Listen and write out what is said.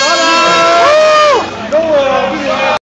طلع